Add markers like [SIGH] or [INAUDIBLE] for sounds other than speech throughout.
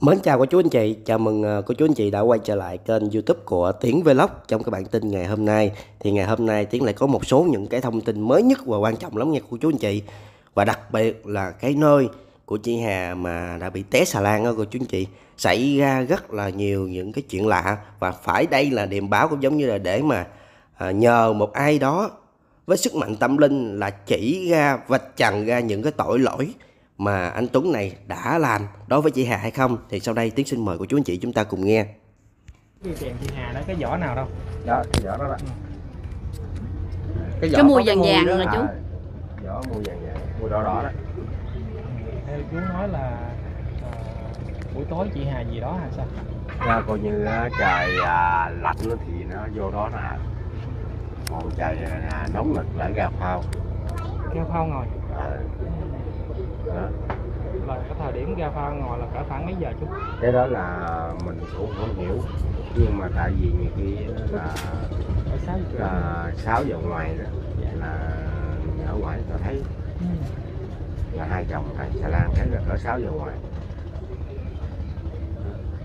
Mến chào cô chú anh chị, chào mừng ờ, cô chú anh chị đã quay trở lại kênh youtube của Tiến Vlog. Trong các bản tin ngày hôm nay Thì ngày hôm nay Tiến lại có một số những cái thông tin mới nhất và quan trọng lắm nha cô chú anh chị. Và đặc biệt là cái nơi của chị Hà mà đã bị té xà lan đó cô chú anh chị. Xảy ra rất là nhiều những cái chuyện lạ Và phải đây là điềm báo cũng giống như là để mà ờ, nhờ một ai đó với sức mạnh tâm linh là chỉ ra vạch trần ra những cái tội lỗi mà anh Tuấn này đã làm đối với chị Hà hay không? Thì sau đây Tiến xin mời cô chú anh chị chúng ta cùng nghe. cái tiền chị Hà đó cái vỏ nào đâu? Đó cái vỏ đó đó. Cái vỏ mùi cái vàng vàng đó, là chú. à, vỏ mùi vàng vàng mùi đỏ đỏ đó. Theo chú nói là ờ, buổi tối chị Hà gì đó hay sao? Ra coi như á, trời à, lạnh thì nó vô đó là còn trời à, nóng nực lại ra phao. Keo phao ngồi. À, đó. là cái thời điểm ra phao ngồi là cỡ khoảng mấy giờ chú cái đó là mình cũng không hiểu. Nhưng mà tại vì nhiều khi là ở là sáu giờ ngoài đó là ở ngoài ta thấy Ừ. là hai chồng thầy xà lan thấy là cỡ sáu giờ ngoài.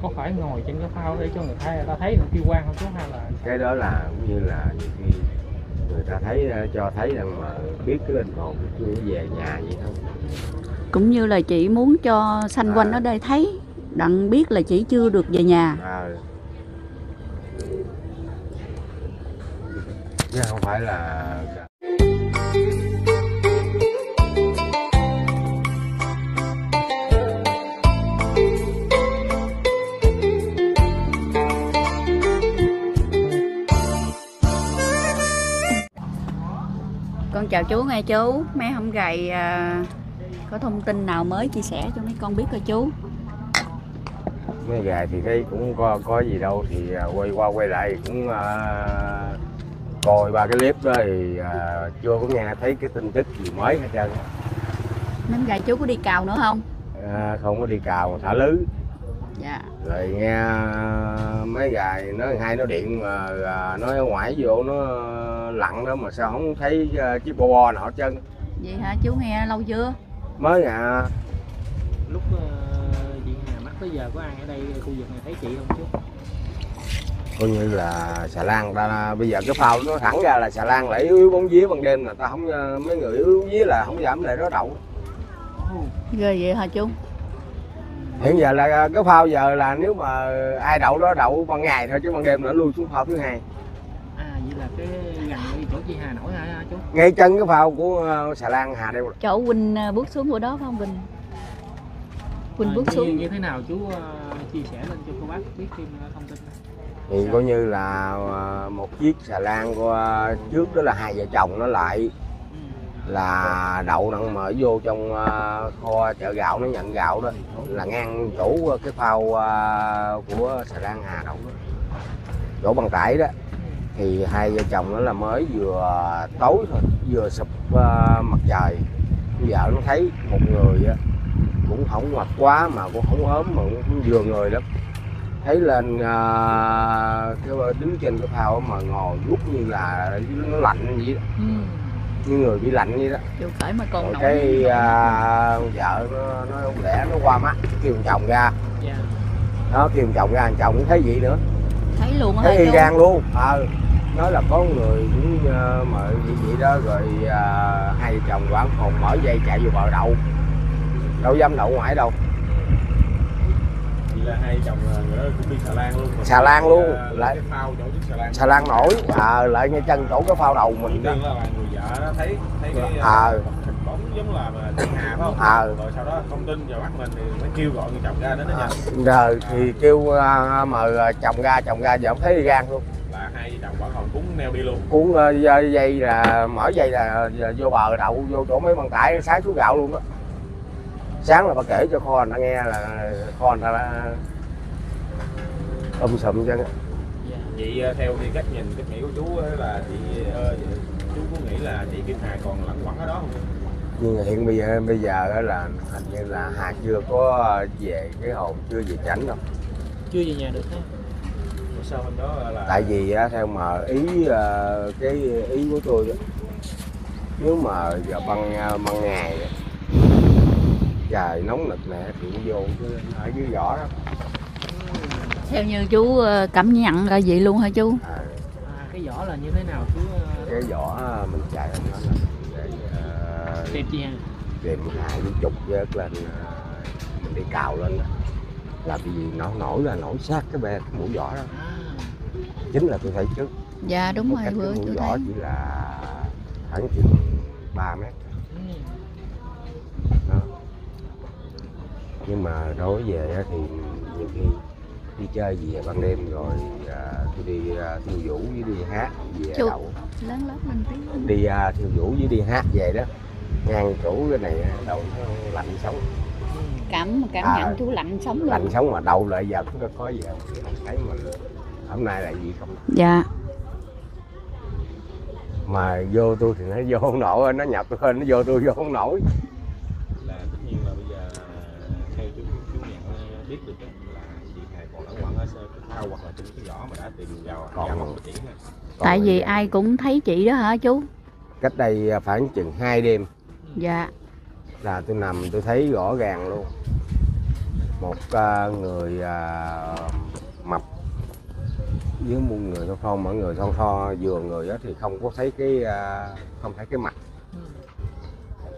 Có phải ngồi trên cái phao để cho người ta, người ta thấy được kêu quan không chú hay là cái đó là cũng như là nhiều khi người ta thấy cho thấy rằng mà biết cái linh hồn chưa về nhà vậy thôi cũng như là chị muốn cho xanh quanh ở đây thấy đặng biết là chị chưa được về nhà. À, chứ không phải là con chào chú nghe chú mấy hôm gầy à, có thông tin nào mới chia sẻ cho mấy con biết coi chú? Mấy gà thì thấy cũng có có gì đâu thì à, quay qua quay lại cũng à, coi ba cái clip đó thì à, chưa có nghe thấy cái tin tức gì mới hết trơn. Mấy gầy chú có đi cào nữa không? À, không có đi cào thả lưới dạ. Rồi nghe mấy gài nói hai nó điện mà nói ở ngoài vô nó lặn đó mà sao không thấy chiếc bo bo nào hết trơn. Vậy hả? Chú nghe lâu chưa mới à. Lúc ờ, chị Hà mắc tới giờ có ai ở đây khu vực này thấy chị không chú coi như là xà lan ta bây giờ cái phao nó thẳng ra là xà lan lại yếu bóng vía ban đêm là ta không à, mấy người yếu vía là không dám để đó đậu ghê vậy hả chú? Hiện giờ là cái phao giờ là nếu mà ai đậu đó đậu ban ngày thôi chứ ban đêm nữa lui xuống phao thứ hai là cái gần chỗ chị Hà nổi hả chú? Ngay chân cái phao của à, xà lan hà đây chỗ huynh à, bước xuống của đó phải không huynh huynh À, bước như, xuống. như thế nào chú ờ, chia sẻ lên cho cô bác biết thêm ờ, thông tin này. thì coi như là một chiếc xà lan của trước đó là hai vợ chồng nó lại. Ừ. là đậu nặng mở vô trong kho chợ gạo nó nhận gạo đó. Là ngang chỗ cái phao của xà lan hà đậu đó. Chỗ bằng tải đó thì hai vợ chồng nó là mới vừa tối thôi vừa sụp à, mặt trời. Vợ nó thấy một người á cũng không mập quá mà cũng không ốm mà cũng vừa người lắm. Thấy lên cái đứng trên cái phao mà ngồi rút như là nó lạnh vậy đó. Ừ. như người bị lạnh vậy đó. Chịu mà còn rồi cái à, vợ nó nó lẽ nó qua mắt kêu chồng ra. Dạ. Nó kêu chồng ra chồng cũng thấy vậy nữa thấy luôn thấy y gan luôn. Ờ nói là có người cũng uh, mà vậy, vậy đó rồi à, hai chồng quán phòng mở dây chạy vô bờ đậu. Đâu dám đậu ngoài đâu. Vậy là hai chồng đó cũng đi xà lan luôn. Xà lan luôn, Ờ, lại- cái phao chỗ xà lan. Xà lan nổi. À, lại ngay chân chỗ cái phao đầu mình đó. là người vợ thấy thấy cái Ờ. uh, giống là chị Hà phải không? Ờ. rồi sau đó không tin vào mắt mình thì mới kêu gọi người chồng ra đến đó à, nha. Rồi thì kêu à, mời chồng ra chồng ra giờ thấy y gan luôn. Là hai chồng vẫn còn cúng neo đi luôn. Cuốn ờ, dây dây là mở dây là vô bờ đậu vô chỗ mấy bằng tải sáng xuống gạo luôn đó. Sáng là bà kể cho kho người ta nghe là kho người ta um sùm chân á. vậy ờ, theo thì cách nhìn cách nghĩ của chú là chị ờ, chú có nghĩ là chị Kim Hà còn lẩn quẩn ở đó không nhưng hiện bây giờ bây giờ á là hình như là Hà chưa có về cái hồn chưa về chảnh đâu. Chưa về nhà được ha. Sao hôm đó là tại vì á, theo mà ý ờ, cái ý của tôi đó nếu mà giờ băng ờ, băng ngày trời nóng nực nè thì cũng vô chứ ở dưới vỏ đó. Theo như chú ờ, cảm nhận là vậy luôn hả chú? À, à, cái vỏ là như thế nào chú cái vỏ mình chạy ờ, đẹp chi hả kìm hạ cái trục vớt lên ờ, mình đi cào lên đó. là vì nó nổi là nổi sát cái bè cái mũi vỏ đó. À, chính là tôi thấy trước. Dạ đúng Một rồi cách bữa cái mũi chú vỏ thấy. chỉ là khoảng chừng 3 mét. Ừ. đó. nhưng mà đối về á thì nhiều khi đi chơi về ban đêm rồi à, tôi đi à, thiêu vũ với đi hát về Chú- đậu. Lớn lớn lên tí. Đi à, thiêu vũ với đi hát về đó ngang chỗ cái này nó lạnh sống. Cảm cảm À, nhận chú lạnh sống luôn. lạnh sống mà đầu lại giờ cũng có có gì không thấy mà hôm nay là gì không? Dạ. Mà vô tôi thì nó vô không nổi nó nhập tôi hơn nó vô tôi vô không nổi. Là tất nhiên là bây giờ theo chú chú nhận biết được là chị Hà còn lẫn quẩn ở sơ- cái thau hoặc là trên cái vỏ mà đã tìm vào Còn- tại vì ai cũng thấy chị đó hả chú? Cách đây à, khoảng chừng hai đêm dạ. Là tôi nằm tôi thấy rõ ràng luôn. Một à, người à, mập. Với một người thon thon mọi người thon thon vừa người đó thì không có thấy cái à, không thấy cái mặt.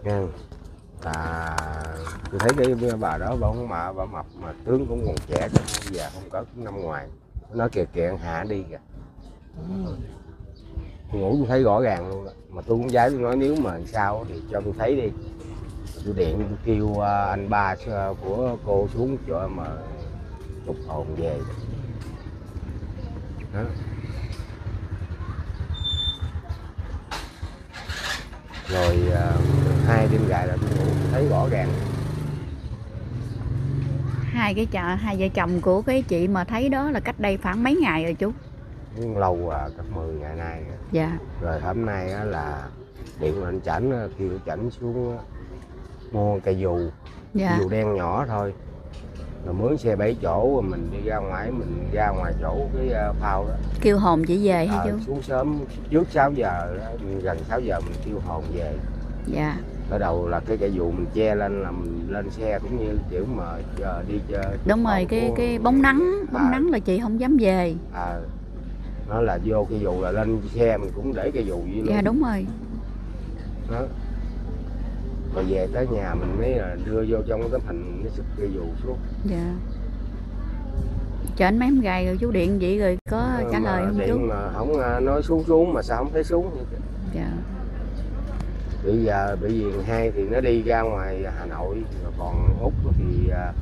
Nha là tôi thấy cái bà đó bà không mà bà mập mà tướng cũng còn trẻ chứ giờ không có năm ngoài. Nó kìa kìa hạ đi kìa. Tôi ngủ tôi thấy rõ ràng luôn đó. mà tôi cũng dám nói nếu mà sao thì cho tôi thấy đi. Tôi điện, tôi kêu à, anh ba à, của cô xuống cho mà trục hồn về. Đó. Rồi à, hai đêm gài là tôi ngủ thấy rõ ràng. Hai cái chợ, hai vợ chồng của cái chị mà thấy đó là cách đây khoảng mấy ngày rồi chú? Lâu à, cả 10 ngày nay. Rồi. dạ. Rồi hôm nay á, là điện anh chảnh kêu chảnh xuống mua cây dù. Dạ. dù đen nhỏ thôi. Rồi mướn xe bảy chỗ rồi mình đi ra ngoài mình ra ngoài chỗ cái ờ, phao đó. Kêu hồn chị về hả Ờ, chú? xuống sớm trước 6 giờ gần 6 giờ mình kêu hồn về. Dạ. Ở đầu là cái cây dù mình che lên là mình lên xe cũng như kiểu mà giờ đi chơi. Đúng rồi cái cái bóng nắng bóng À. nắng là chị không dám về. À, nó là vô cái dù là lên xe mình cũng để cái dù vậy luôn. Dạ đúng rồi. Đó. Rồi về tới nhà mình mới là đưa vô trong tấm hình nó sụp cây dù xuống. Dạ. Cho anh mấy em gài rồi chú điện vậy rồi có Ờ, trả lời không điện chú? mà không à, nói xuống xuống mà sao không thấy xuống dạ. Bây giờ bởi vì hai thì nó đi ra ngoài Hà Nội rồi còn út thì à,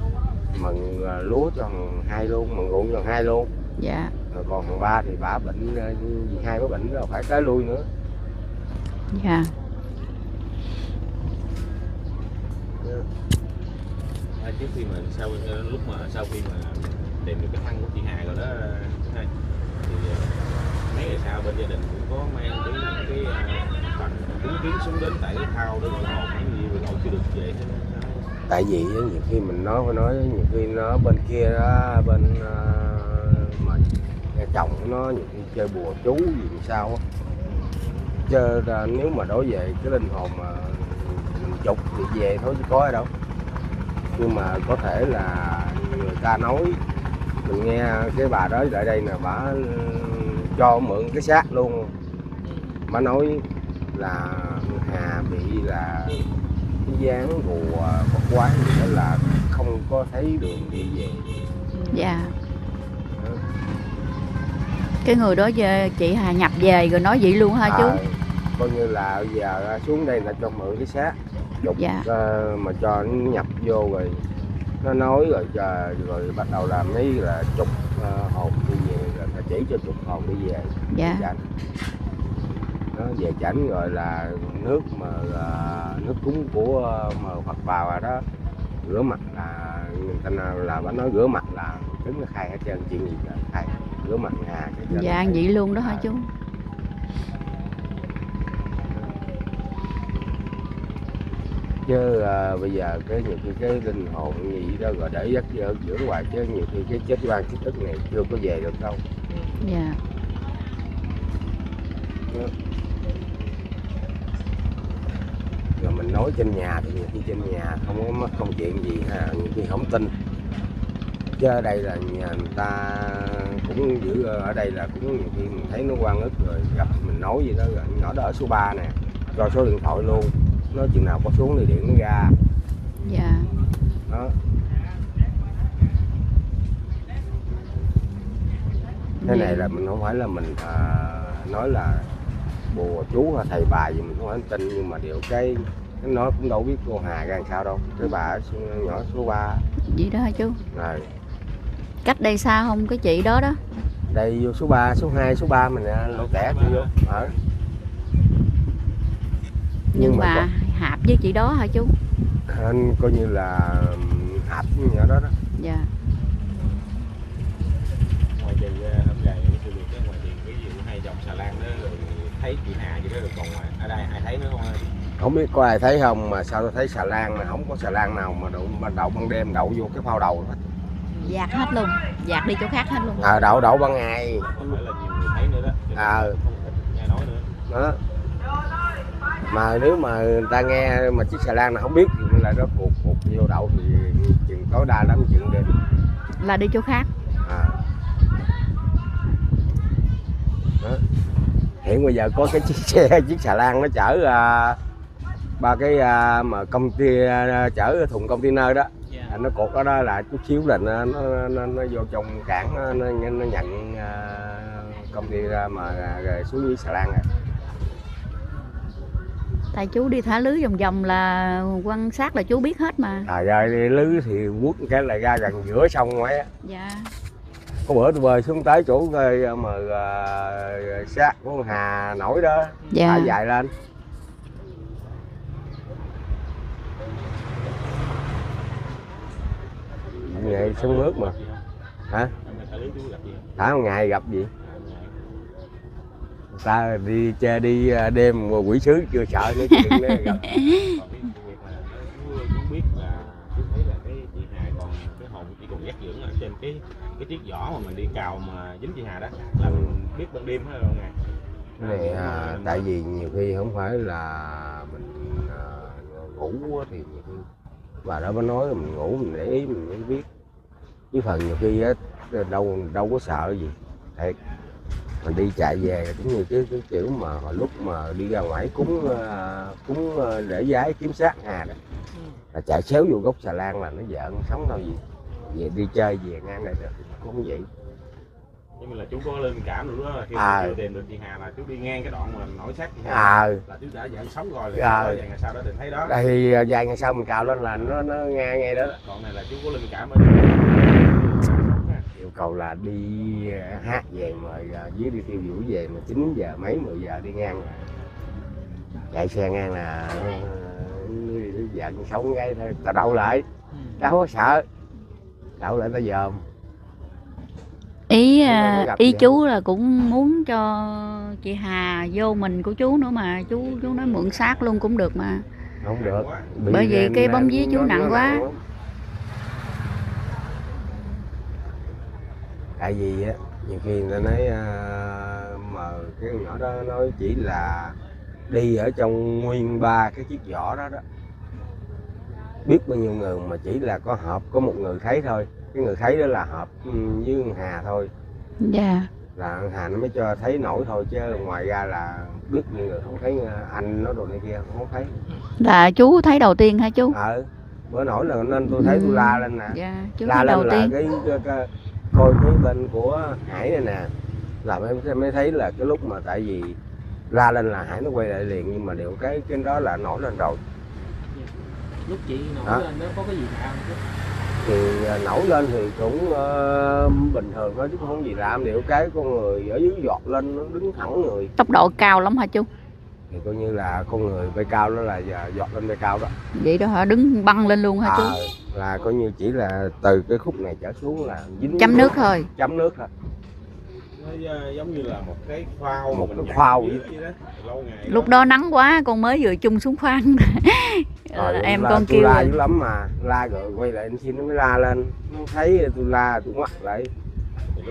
mừng à, lúa cho hai luôn mừng ruộng cho hai luôn dạ. Rồi còn thằng ba thì bả bệnh vì hai có bệnh rồi phải tới lui nữa. Dạ. À, trước khi mà sau lúc mà sau khi mà tìm được cái thân của chị Hà rồi đó thì ờ, mấy ngày sau bên gia đình cũng có mang cái những cái ờ, bằng chứng kiến xuống đến tại cái thao để gọi hồn cái gì mà gọi chưa được về hết. Tại vì nhiều khi mình nói phải nói nhiều khi nó bên kia đó bên à, mà nhà chồng nó nhiều khi chơi bùa chú gì sao á. Chơi ra nếu mà đối về cái linh hồn mà mình chục thì về thôi chứ có ở đâu. Nhưng mà có thể là người ta nói, mình nghe cái bà đó lại đây nè, bà cho mượn cái xác luôn. Bà nói là hà bị là cái dáng bùa quán quái là không có thấy đường đi về. Dạ cái người đó về chị Hà nhập về rồi nói vậy luôn hả chú? À, coi như là giờ xuống đây là cho mượn cái xác. Chụp Dạ. ờ, mà cho nó nhập vô rồi nó nói rồi chờ rồi bắt đầu làm mấy là chụp ờ, hồn đi về rồi ta chỉ cho chụp hồn đi về. Dạ. Chảnh. Nó về chảnh rồi là nước mà là nước cúng của ờ, mà Phật vào rồi đó rửa mặt là người ta là bà nói rửa mặt là đứng là khai hết trơn chuyện gì là khai rửa mặt nhà dạ vậy luôn đó hả chú? Chứ à, bây giờ cái nhiều khi cái linh hồn gì đó rồi để giấc giữa giữa hoài chứ nhiều khi cái chết quan chết tức này chưa có về được đâu. Dạ. Rồi mình nói trên nhà thì nhiều khi trên nhà không có mất công chuyện gì ha nhiều khi không tin chứ ở đây là nhà người ta cũng giữ ở đây là cũng nhiều khi mình thấy nó quan ức rồi gặp mình nói gì đó rồi nhỏ đó ở số 3 nè cho số điện thoại luôn. Nói chừng nào có xuống thì điện nó ra. Dạ. Đó. Cái này là mình không phải là mình à, nói là bùa chú hay thầy bà gì mình không phải tin nhưng mà điều cái nó cũng đâu biết cô Hà ra làm sao đâu. Cái bà nhỏ số 3 vậy đó hả chú? Rồi cách đây xa không cái chị đó đó? Đây vô số 3, số 2, số 3 mình nè lỗ đi vô. Ở nhưng mà mà hạp với chị đó hả chú? Anh coi như là hạp với nhỏ đó đó. Dạ. Ngoài trừ ờ, hôm nay việc đó ngoài trừ cái vụ hay dòng xà lan đó rồi thấy chị Hà vậy đó rồi còn ngoài ở đây ai thấy nữa không không biết có ai thấy không mà sao tôi thấy xà lan mà không có xà lan nào mà đậu mà đậu ban đêm đậu vô cái phao đầu hết dạt hết luôn. Dạt đi chỗ khác hết luôn. À, đậu đậu ban ngày. Không phải là nhiều người thấy nữa Ờ. nữa. Đó. Mà nếu mà người ta nghe mà chiếc xà lan nào không biết thì là nó cuộc cuộc vô đậu thì chừng tối đa lắm chừng đêm. Là đi chỗ khác. À. đó. hiện bây giờ có cái chiếc xe [LAUGHS] chiếc xà lan nó chở à, ba cái à, mà công ty à, chở thùng container đó. à, nó cột ở đó là chút xíu là nó nó, nó, nó vô trong cảng nó, nó, nó nhận à, công ty ra mà à, rồi xuống dưới xà lan rồi tại chú đi thả lưới vòng vòng là quan sát là chú biết hết mà. Trời ơi đi lưới thì quất cái là ra gần giữa sông ấy á. dạ. Có bữa tôi bơi xuống tới chỗ mà uh, sát của hà nổi đó. Dạ. Thả dài lên ngày sông nước mà. Hả? Thả một ngày gặp gì? Ngày. ta đi chơi đi à, đêm mà quỷ sứ chưa sợ nữa chuyện đó gặp. Cái cái cái trên cái cái chiếc giỏ mà mình đi cào mà dính chị Hà đó là mình biết ban đêm hết không ngày cái này à, tại vì nhiều khi không phải là mình à, ngủ thì nhiều khi bà đó mới nói mình ngủ mình để ý mình mới biết. Chứ phần nhiều khi á đâu đâu có sợ gì. Thiệt. Mình đi chạy về cũng như cái, cái kiểu mà hồi lúc mà đi ra ngoài cúng à, cúng ờ, để giái kiếm xác hà đó. Là chạy xéo vô gốc xà lan là nó giận sống đâu gì. Về đi chơi về ngang này được. Cũng vậy nhưng mà là chú có linh cảm được đó là khi À. chưa tìm được chị Hà là chú đi ngang cái đoạn mà nổi chị Hà. À. Là chú đã dặn sống rồi À. rồi à. sau đó đừng thấy đó. Đây à, vài ngày sau mình cào lên là nó nó nghe ngay đó. Đoạn này là chú có linh cảm ở yêu cầu là đi à, hát về mà à, dưới đi tiêu vũ về mà 9 giờ mấy 10 giờ đi ngang. Chạy xe ngang là giận sống cái thôi. Ta đậu lại. Đâu có sợ. Đậu lại ta dòm ý à, ý chú là cũng muốn cho chị Hà vô mình của chú nữa mà chú chú nói mượn xác luôn cũng được mà. Không được Bị Bởi vì cái bóng vía chú nặng quá. tại vì á nhiều khi người ta nói à, mà cái nhỏ đó nói chỉ là đi ở trong nguyên ba cái chiếc vỏ đó đó. Biết bao nhiêu người mà chỉ là có hợp có một người thấy thôi cái người thấy đó là hợp ừ, với Hà thôi. Dạ. Là Hà nó mới cho thấy nổi thôi chứ ngoài ra là biết nhiều người không thấy anh nó đồ này kia không thấy. Là chú thấy đầu tiên hả chú? Ờ bữa nổi là nên tôi thấy tôi la lên nè. Dạ chú la lên đầu là tiên. cái, cái, cái coi cái bên của hải này nè là mới mới thấy là cái lúc mà tại vì la lên là hải nó quay lại liền nhưng mà điều cái cái đó là nổi lên rồi. Lúc chị nổi lên nó có cái gì lạ không chú? Thì à, nổi lên thì cũng ờ, bình thường thôi chứ cũng không gì làm. Điều cái con người ở dưới giọt lên nó đứng thẳng người. Tốc độ cao lắm hả chú? Thì coi như là con người bay cao đó là giờ giọt lên bay cao đó. Vậy đó hả? Đứng băng lên luôn hả chú? à, là coi như chỉ là từ cái khúc này trở xuống là dính chấm nước thôi. Chấm nước thôi. Nó ờ, giống như là một cái phao Một cái phao vậy. đó lâu ngày lúc đó nắng quá con mới vừa chung xuống khoan [LAUGHS] Rồi, em la, con tôi kêu la dữ lắm mà. La rồi quay lại anh xin nó mới la lên. Nó thấy tôi la tôi ngoắt lại.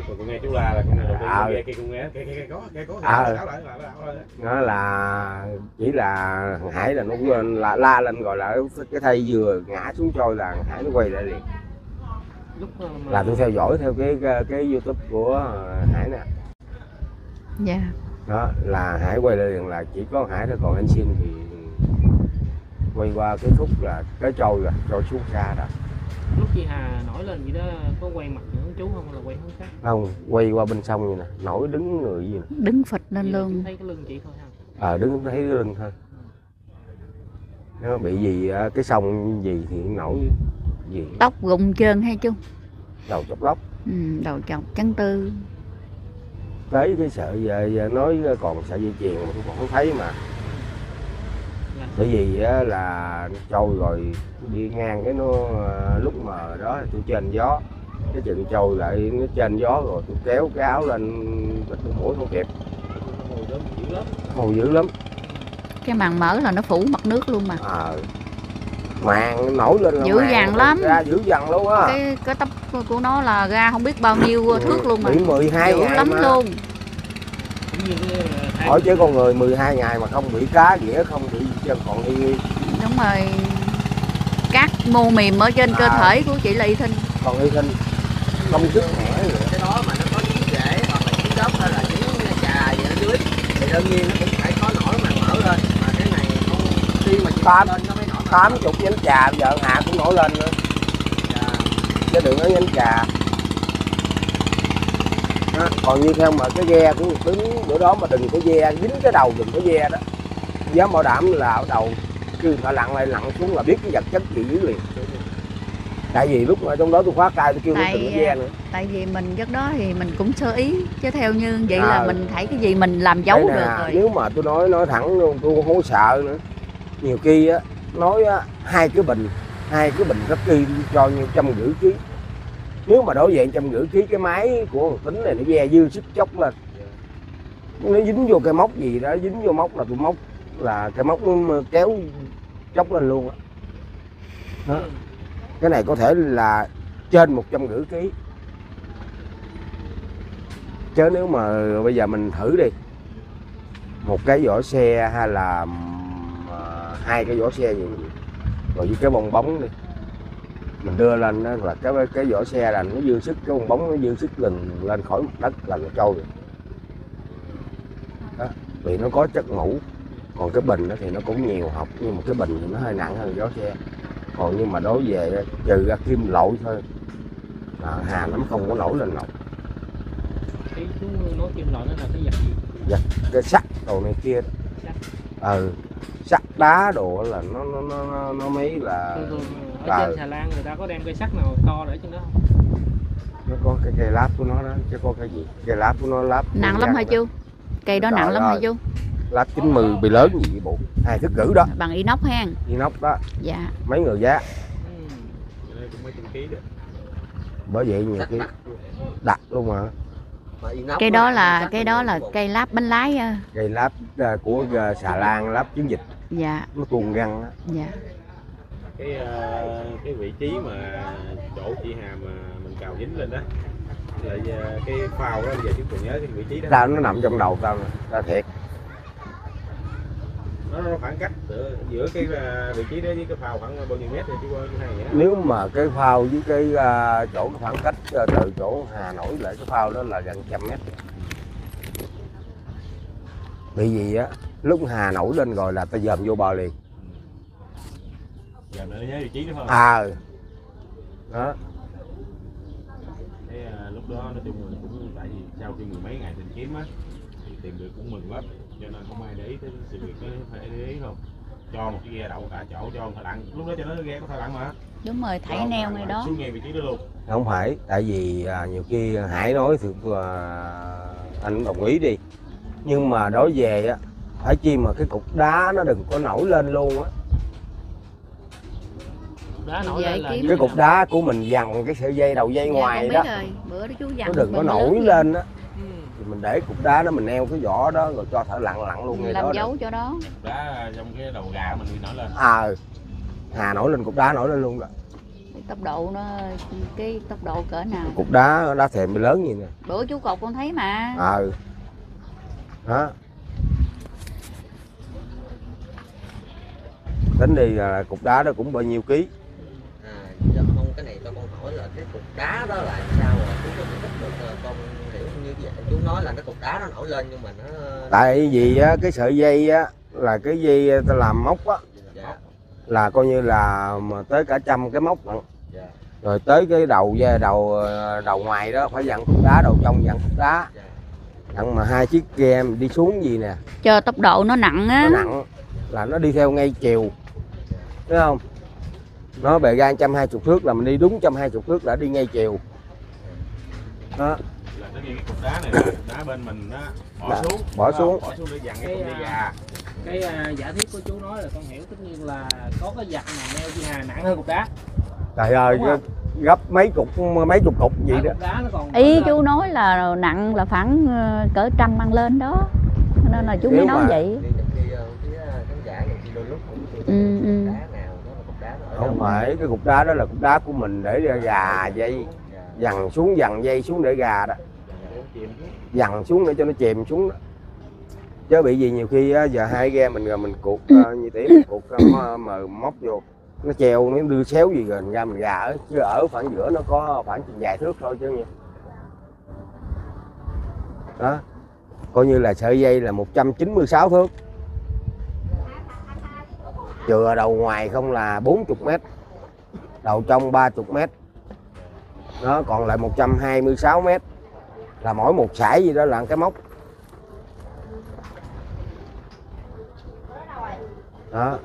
Con nghe chú la là con đầu tiên con nghe kia cái cái cái có cái có À. lại lại nó là chỉ là hải là nó quên là la lên gọi là cái thây vừa ngã xuống trôi là hải nó quay lại liền. Ờ, là tôi theo dõi theo cái cái, cái youtube của ờ, hải nè. Dạ. Đó là hải quay lại liền là chỉ có hải thôi còn anh xin thì quay qua cái khúc là cái trôi rồi trôi xuống xa rồi lúc chị Hà nổi lên gì đó có quay mặt hướng chú không hay là quay hướng khác? Không quay qua bên sông vậy nè nổi đứng người gì nè. Đứng phịch lên luôn thấy cái lưng chị thôi ha. Ờ đứng thấy cái lưng thôi. Nó bị gì á, cái sông gì thì nổi gì. Tóc rụng trơn hay chú đầu chốc lóc. Ừ, đầu chọc chấn tư. Tới cái sợi giờ, giờ nói còn sợi dây chuyền mà tôi còn không thấy mà. Bởi vì á, là trôi rồi đi ngang cái nó à, lúc mà đó là tôi trên gió. Cái chừng trôi lại nó trên gió rồi tôi kéo cái áo lên cái mũi không kịp. Đó dữ lắm. Cái màn mở là nó phủ mặt nước luôn mà. À, màn nổi lên là Dữ màn dằn lắm. ra dữ dằn luôn á. Cái cái tóc của nó là ra không biết bao nhiêu thước luôn mà. bị 12 dữ ngày lắm mà. luôn cũng như cái ờ, hai hỏi chứ con người 12 ngày mà không bị cá ghĩa không bị gì chân còn y nguyên. Đúng rồi. Các mô mềm ở trên cơ À. thể của chị Lị Thinh còn y sinh không sức khỏe cái đó mà nó có trứng rễ hoặc là trứng gốc hay là trứng trà gì ở dưới thì đương nhiên nó cũng phải có nổi màng mở lên. Mà cái này không khi mà chị Tám- lên nó mới nổi tám chục nhánh trà bây giờ hạ cũng nổi lên nữa. Dạ. chứ đừng nói nhánh trà còn như theo mà cái ghe của tính bữa đó mà đừng có ghe dính cái đầu đừng có ghe đó. Dám bảo đảm là ở đầu cứ phải lặn lại lặn xuống là biết cái vật chất gì dưới liền. Tại vì lúc mà trong đó tôi khóa cai tôi kêu nó Tại- đừng có ghe nữa. tại vì mình chất đó thì mình cũng sơ ý chứ theo như vậy À. là mình thấy cái gì mình làm giấu được nè, rồi. nếu mà tôi nói nói thẳng luôn tôi cũng không sợ nữa. Nhiều khi á nói á, hai cái bình hai cái bình rất kỳ cho như trăm rưỡi ký nếu mà đối diện trăm rưỡi ký cái máy của thằng tính này nó ghe dư sức chốc lên nó dính vô cái móc gì đó dính vô móc là tôi móc là cái móc nó kéo chốc lên luôn á. Đó. cái này có thể là trên một trăm rưỡi ký. Chứ nếu mà bây giờ mình thử đi. Một cái vỏ xe hay là à, hai cái vỏ xe gì. Rồi với cái bong bóng đi mình đưa lên đó là cái cái vỏ xe là nó dư sức cái bong bóng nó dư sức lần lên khỏi mặt đất là nó trôi. Rồi đó vì nó có chất mũ còn cái bình đó thì nó cũng nhiều học nhưng mà cái bình thì nó hơi nặng hơn vỏ xe. Còn nhưng mà đối về trừ ra kim lội thôi à, hà lắm không có nổi lên nổi. Cái chú nói kim loại nó là cái vật gì? Cái sắt đồ này kia. Sắt. ừ sắt đá đồ là nó nó nó nó, nó mấy là ở Ờ. trên xà lan người ta có đem cây sắt nào to để trên đó không? Nó có cái cây láp của nó đó chứ có cái gì? Cây láp của nó láp nặng lắm hả chú? cây đó Trời nặng lắm hả chú? Láp 90 bị lớn gì vậy bộ? Hai thức cử đó. Bằng inox ha. Inox đó. Dạ. Mấy người giá? Ừ. Cho nên cũng mấy trăm ký đó bởi vậy nhiều khi đặt luôn mà. Mà inox cái đó là cái đó là cây láp bánh lái à. cây láp à, của xà lan láp chiến dịch. Dạ. Nó tuôn găng á. Dạ cái ờ, cái vị trí mà chỗ chị Hà mà mình cào dính lên đó là ờ, cái phao đó bây giờ chú còn nhớ cái vị trí đó. Tao nó nằm trong đầu tao tao thiệt. Nó, nó khoảng cách giữa, cái ờ, vị trí đó với cái phao khoảng bao nhiêu mét rồi chú chú hai vậy đó. Nếu mà cái phao với cái à, chỗ cái khoảng cách à, từ chỗ hà nổi lại cái phao đó là gần trăm mét. Bị gì á lúc hà nổi lên rồi là ta dòm vô bờ liền giờ nữa nhớ vị trí đó thôi. À đó. Thế à, lúc đó nói chung là cũng tại vì sau khi mười mấy ngày tìm kiếm á thì tìm được cũng mừng lắm. Cho nên không ai để ý tới sự việc đó phải để ý không cho một cái ghe đậu tại chỗ cho thợ lặn. Lúc đó cho nó ghe có thợ lặn mà. Đúng rồi Cho thảy neo ngay đó. xuống ngay vị trí đó luôn. Không phải tại vì à, nhiều khi hải nói thì à, anh cũng đồng ý đi. Nhưng mà đối về á phải chi mà cái cục đá nó đừng có nổi lên luôn á đá nổi lên là cái cục đá của mình dằn cái sợi dây đầu dây Dạ, ngoài đó biết rồi bữa đó chú nó đừng có nổi lên á. Thì mình để cục đá đó mình neo cái vỏ đó rồi cho thợ lặn lặn luôn ngay làm đó dấu cho đó đá trong cái đầu gà mình nổi lên. À hà nổi lên cục đá nổi lên luôn rồi tốc độ nó cái tốc độ cỡ nào? Cục đá đá thèm lớn gì nè. Bữa chú cột con thấy mà. Ờ. Đó tính đi là cục đá đó cũng bao nhiêu ký à dạ không cái này cho con hỏi là cái cục đá đó là sao rồi? Chú có giải thích được ờ, con hiểu như vậy. Chú nói là cái cục đá nó nổi lên nhưng mà nó tại vì á, cái sợi dây á là cái dây ta làm móc á dạ. là coi như là mà tới cả trăm cái móc lận. dạ. Rồi tới cái đầu đầu ờ, đầu ngoài đó phải dặn cục đá đầu trong dặn cục đá. Dạ. Dặn mà hai chiếc kem đi xuống gì nè. Cho tốc độ nó nặng á. Nó nặng là nó đi theo ngay chiều thấy không nó bề ga 120 thước là mình đi đúng 120 thước là đi ngay chiều. Đó. Là nó đi cái cục đá này là [COUGHS] cục đá bên mình đó bỏ Dạ, xuống. bỏ xuống. bỏ xuống để dặn cái Cái, con dây à, gà. cái à, giả thiết của chú nói là con hiểu tất nhiên là có cái giặt mà neo chi hà nặng hơn cục đá. Trời ơi gấp mấy chục mấy chục cục gì đó. cục đá nó còn ý lên. chú nói là nặng là khoảng ờ, cỡ trăm mang lên đó. Cho nên là chú mới Nếu nói mà- vậy. Đi khi ờ, phía ờ, khán giả nhiều khi đôi lúc cũng Ừ, ừ không phải cái cục đá đó là cục đá của mình để gà dây dằn xuống dằn dây xuống để gà đó. Dằn xuống để cho nó chìm xuống đó. Chứ bị gì nhiều khi á, giờ hai ghe mình rồi mình cuột uh, như tỉa mình cuột ờ, mà, móc vô. Nó treo nó đưa xéo gì rồi ra mình gà ở chứ ở khoảng giữa nó có khoảng chừng vài thước thôi chứ nha. Đó coi như là sợi dây là 196 thước chừa đầu ngoài không là 40 mét đầu trong 30 mét. Nó còn lại 126 mét là mỗi một sải gì đó là cái móc. Đó.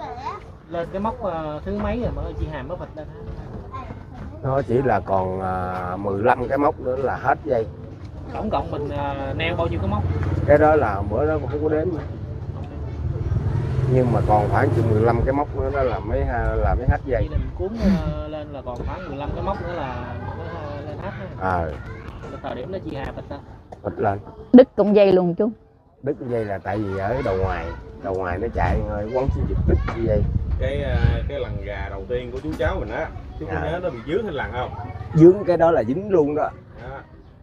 Lên cái móc ờ, thứ mấy rồi mới chi hà mới phịch lên nó chỉ là còn à, 15 cái móc nữa là hết dây. Tổng cộng mình ờ, neo bao nhiêu cái móc? Cái đó là bữa đó không có đếm. nữa. Nhưng mà còn khoảng chừng 15 cái móc nữa đó là mấy ha- là mấy hết dây. Định cuốn ờ, lên là còn khoảng 15 cái móc nữa là ờ, lên hết ha. ờ. Cái thời điểm đó chi hà phịch ta bịch lên. Đứt cọng dây luôn chú. Đứt dây là tại vì ở đầu ngoài đầu ngoài nó chạy hơi quấn xuống giật đứt dây. Cái à, cái lần gà đầu tiên của chú cháu mình á chú có Dạ. nhớ nó bị dướng hay lần không? Dướng cái đó là dính luôn đó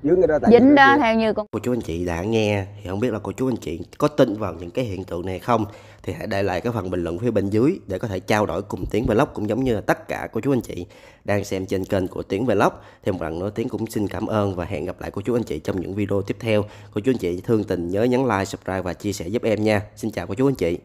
dướng cái đó tại dính đó theo như con cô chú anh chị đã nghe thì không biết là cô chú anh chị có tin vào những cái hiện tượng này không? Thì hãy để lại cái phần bình luận phía bên dưới để có thể trao đổi cùng Tiến Vlog cũng giống như là tất cả cô chú anh chị đang xem trên kênh của Tiến Vlog. Thì một lần nữa Tiến cũng xin cảm ơn và hẹn gặp lại cô chú anh chị trong những video tiếp theo. Cô chú anh chị thương tình nhớ nhấn like subscribe và chia sẻ giúp em nha. Xin chào cô chú anh chị